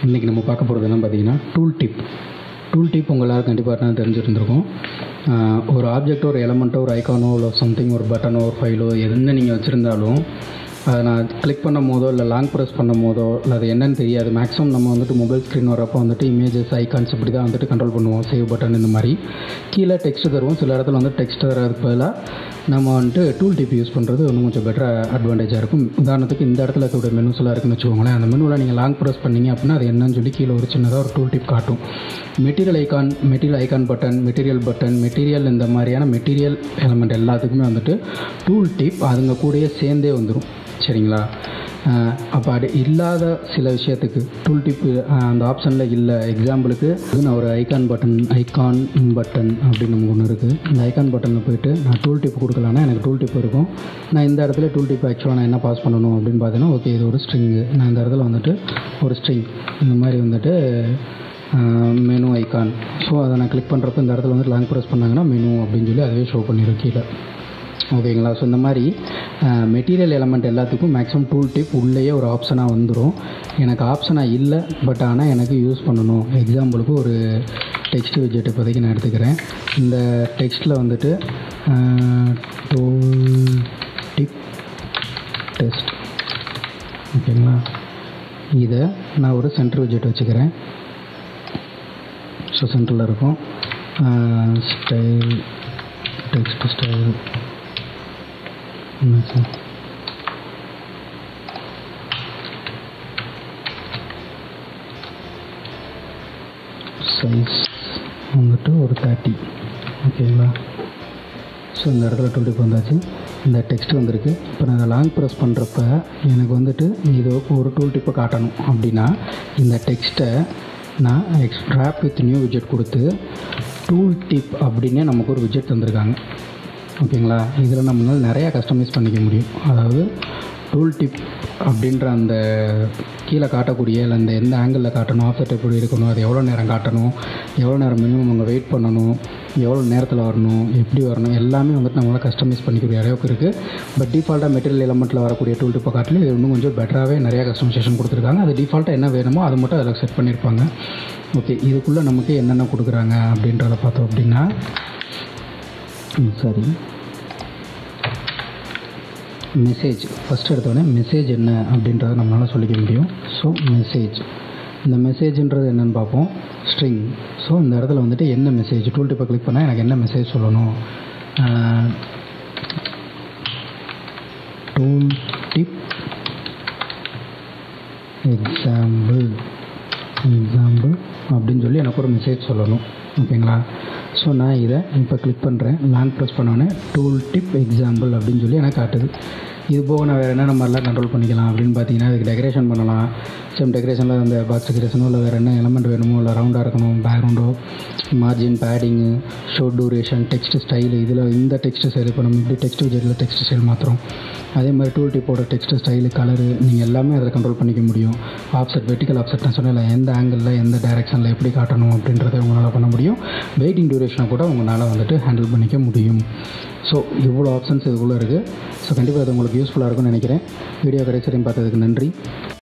இன்றைக்கி நம்ம பார்க்க போகிறது என்ன பார்த்தீங்கன்னா டூல் டிப் டூல் டிப் உங்களால் கண்டிப்பாக தான் தெரிஞ்சிருந்திருக்கும். ஒரு ஆப்ஜெக்ட்டோ ஒரு எலமெண்ட்டோ ஒரு ஐக்கானோ இல்லை சம்திங் ஒரு பட்டனோ ஒரு ஃபைலோ என்ன நீங்கள் வச்சுருந்தாலும் அதை நான் கிளிக் பண்ணும் போதோ இல்லை லாங் ப்ரெஸ் பண்ணும் போதோ இல்லை அது என்னன்னு தெரியாது. மேக்ஸிமம் நம்ம வந்துட்டு மொபைல் ஸ்க்ரீன் வரப்போ வந்துட்டு இமேஜஸ் ஐக்கான்ஸ் இப்படி தான் வந்துட்டு கண்ட்ரோல் பண்ணுவோம். சேவ் பட்டன் இந்த மாதிரி. கீழே டெக்ஸ்ட் தருவோம். சில இடத்துல வந்து டெக்ஸ்ட் தரதுக்கு பதிலாக நம்ம வந்துட்டு டூல் டிப் யூஸ் பண்ணுறது இன்னும் கொஞ்சம் பெட்டராக அட்வான்டேஜாக இருக்கும். உதாரணத்துக்கு இந்த இடத்துல இருக்கக்கூடிய மெனுஸ்லாம் இருக்குன்னு வச்சுக்கோங்களேன். அந்த மெனுவில் நீங்கள் லாங் ப்ரெஸ் பண்ணீங்க அப்படின்னா அது என்னன்னு சொல்லி கீழே ஒரு சின்னதாக ஒரு டூல் டிப் காட்டும். Material icon material icon button material button material இந்த மாதிரியான மெட்டீரியல் எலமெண்ட் எல்லாத்துக்குமே வந்துட்டு டூல் டிப் அதுங்க கூடயே சேர்ந்தே வந்துடும் சரிங்களா? அப்போ அது இல்லாத சில விஷயத்துக்கு டூல் டிப்பு அந்த ஆப்ஷனில் இல்லை. எக்ஸாம்பிளுக்கு நான் ஒரு ஐகான் பட்டன் ஐகான் பட்டன் அப்படின்னு நமக்கு ஒன்று இருக்குது இந்த ஐகான் பட்டனில் போயிட்டு நான் டூல் டிப் கொடுக்கலான்னா எனக்கு டூல் டிப் இருக்கும். நான் இந்த இடத்துல டூல் டிப் ஆக்சுவலாக நான் என்ன பாஸ் பண்ணணும் அப்படின்னு பார்த்தீங்கன்னா ஓகே இது ஒரு ஸ்ட்ரிங்கு நான் இந்த இடத்துல வந்துட்டு ஒரு ஸ்ட்ரிங் இந்த மாதிரி வந்துட்டு மெனு ஐகான் ஸோ அதை நான் கிளிக் பண்ணுறப்ப இந்த இடத்துல வந்து லாங் ப்ரெஸ் பண்ணாங்கன்னா மெனு அப்படின்னு சொல்லி அதுவே ஷோ பண்ணிடும் கீழே. ஓகேங்களா? ஸோ இந்த மாதிரி மெட்டீரியல் எலமெண்ட் எல்லாத்துக்கும் மேக்ஸிமம் டூல் டிப் உள்ளேயே ஒரு ஆப்ஷனாக வந்துடும் எனக்கு ஆப்ஷனாக இல்லை பட் ஆனால் எனக்கு யூஸ் பண்ணணும். எக்ஸாம்பிளுக்கு ஒரு டெக்ஸ்ட் விஜெட் இப்போதைக்கு நான் எடுத்துக்கிறேன். இந்த டெக்ஸ்ட்டில் வந்துட்டு டூல் டிப் டெஸ்ட் ஓகேங்களா? இதை நான் ஒரு சென்டர் விஜெட் வச்சுக்கிறேன். ஸோ சென்டரில் இருக்கும். ஸ்டைல் டெக்ஸ்ட் ஸ்டைல் சைஸ் வந்துட்டு ஒரு தேர்ட்டி ஓகேங்களா ஸோ இந்த இடத்துல டுவெண்ட்டி வந்தாச்சு இந்த டெக்ஸ்ட் வந்திருக்கு. இப்போ நான் லாங் ப்ரெஸ் பண்ணுறப்ப எனக்கு வந்துட்டு இது ஒரு டூல் டிப்பை காட்டணும் அப்படின்னா இந்த டெக்ஸ்ட்டை நான் எக்ஸ்ட்ராப் வித் நியூ விஜெட் கொடுத்து டூல் டிப் அப்படின்னே நமக்கு ஒரு விஜெட் தந்திருக்காங்க. ஓகேங்களா? இதில் நம்மளால் நிறையா கஸ்டமைஸ் பண்ணிக்க முடியும். அதாவது டூல் டிப் அப்படின்ற அந்த கீழே காட்டக்கூடிய இல்லை அந்த எந்த ஆங்கிளில் காட்டணும் ஆஃப்செட் எப்படி இருக்கணும் அது எவ்வளோ நேரம் காட்டணும் எவ்வளோ நேரம் மினிமம் அங்கே வெயிட் பண்ணணும் எவ்வளோ நேரத்தில் வரணும் எப்படி வரணும் எல்லாமே வந்துட்டு நம்மளால் கஸ்டமைஸ் பண்ணிக்கூடிய அளவுக்கு இருக்குது பட் டிஃபால்ட்டாக மெட்டீரியல் எலமெண்ட்டில் வரக்கூடிய டூல் டிப்பை காட்டிலும் இது இன்னும் கொஞ்சம் பெட்டராகவே நிறையா கஸ்டமைசேஷன் கொடுத்துருக்காங்க. அது டிஃபால்ட்டாக என்ன வேணுமோ அது மட்டும் அதில் செட் பண்ணியிருப்பாங்க ஓகே இதுக்குள்ளே நமக்கு என்னென்ன கொடுக்குறாங்க அப்படின்றத பார்த்தோம் அப்படின்னா சரி. மெசேஜ் ஃபஸ்ட் எடுத்தோடனே மெசேஜ் என்ன அப்படின்றத நம்மளால் சொல்லிக்க முடியும். ஸோ மெசேஜ் இந்த மெசேஜ்ன்றது என்னென்னு பார்ப்போம். ஸ்ட்ரிங் ஸோ இந்த இடத்துல வந்துட்டு என்ன மெசேஜ் டூல் டிப்பை கிளிக் பண்ணால் எனக்கு என்ன மெசேஜ் சொல்லணும்? டூல் டிப் எக்ஸாம்பிள் எக்ஸாம்பிள் அப்படின்னு சொல்லி எனக்கு ஒரு மெசேஜ் சொல்லணும். ஓகேங்களா? ஸோ நான் இதை இப்போ கிளிக் பண்ணுறேன் லாங் ப்ரெஸ் பண்ணோன்னே டூல் டிப் எக்ஸாம்பிள் அப்படின்னு சொல்லி எனக்கு காட்டுது. இது போக நான் வேறு என்ன மாதிரிலாம் கண்ட்ரோல் பண்ணிக்கலாம் அப்படின்னு பார்த்தீங்கன்னா அதுக்கு டெக்கரேஷன் பண்ணலாம். சேம் டெக்கரேஷனில் அந்த பாக்ஸ் டெக்கரேஷனோ இல்லை வேறு என்ன எலமெண்ட் வேணுமோ இல்லை ரவுண்டாக இருக்கணும் பேக்ரவுண்டோ margin padding show duration text style இதில் இந்த டெக்ஸ்ட் ஸ்டைல் இப்போ நம்ம இப்படி டெக்ஸ்ட் விஜெட்டில் டெக்ஸ்ட் ஸ்டைல் மாத்திரம் அதே மாதிரி டூல் டிப்போட டெக்ஸ்ட் ஸ்டைலு கலரு நீங்கள் எல்லாமே அதில் கண்ட்ரோல் பண்ணிக்க முடியும். ஆப்செட் வெர்டிக்கல் ஆப்செட் நான் சொன்னேன் எந்த ஆங்கிளில் எந்த ஆக்ஷனில் எப்படி காட்டணும் அப்படின்றத உங்களால் பண்ண முடியும். வெயிட்டிங் டியூரேஷனை கூட உங்களால் வந்துட்டு ஹேண்டில் பண்ணிக்க முடியும். ஸோ இவ்வளோ ஆப்ஷன்ஸ் இதுக்குள்ளே இருக்குது ஸோ கண்டிப்பாக அது உங்களுக்கு யூஸ்ஃபுல்லாக இருக்கும்னு நினைக்கிறேன். வீடியோ கடைசி பார்த்ததுக்கு நன்றி.